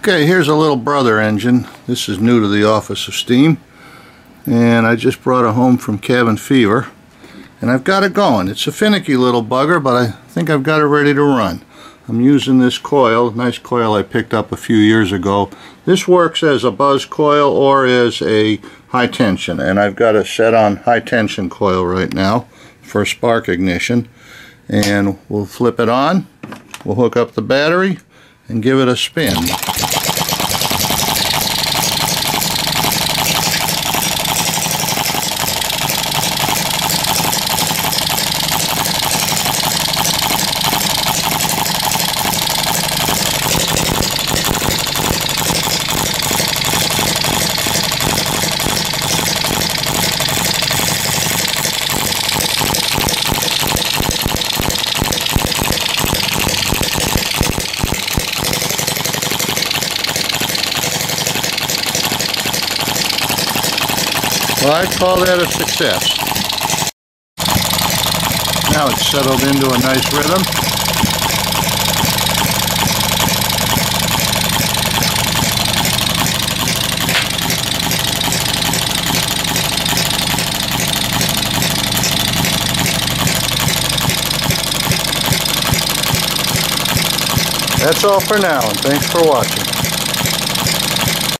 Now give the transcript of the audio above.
Okay, here's a little brother engine. This is new to the Office of Steam. And I just brought it home from Cabin Fever. And I've got it going. It's a finicky little bugger, but I think I've got it ready to run. I'm using this coil, nice coil I picked up a few years ago. This works as a buzz coil or as a high tension. And I've got it set on high tension coil right now for spark ignition. And we'll flip it on. We'll hook up the battery and give it a spin. Well, I'd call that a success. Now it's settled into a nice rhythm. That's all for now, and thanks for watching.